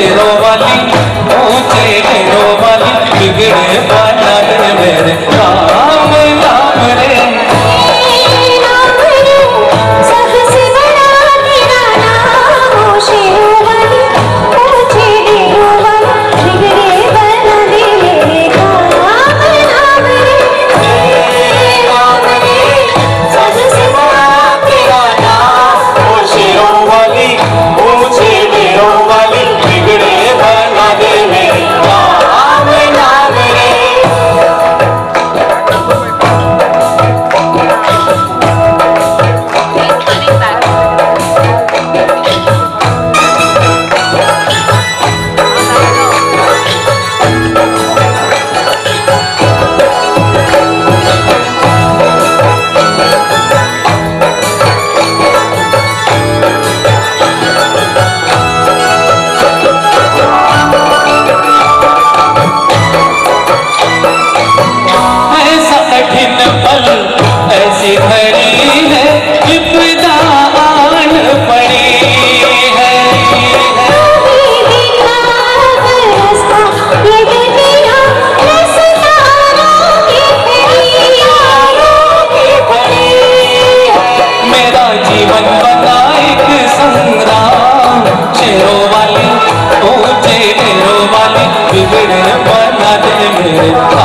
डेरों वाली ऊँचे डेरों वाली बिगड़े वाली Yeah.